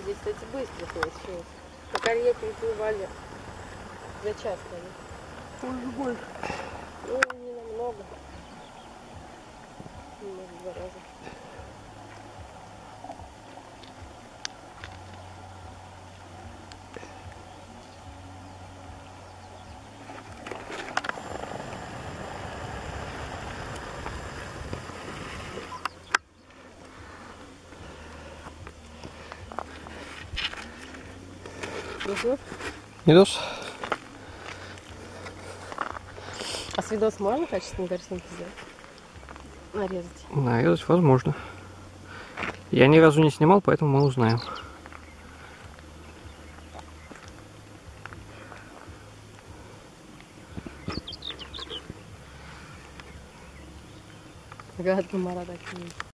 здесь, кстати, быстро получилось. По карье переплывали за час, наверное. Может больше. Ну, не намного. Может, два раза. Идешь? А с видос можно качественные картинки сделать? Нарезать. Нарезать возможно. Я ни разу не снимал, поэтому мы узнаем. Гад комара так не видит.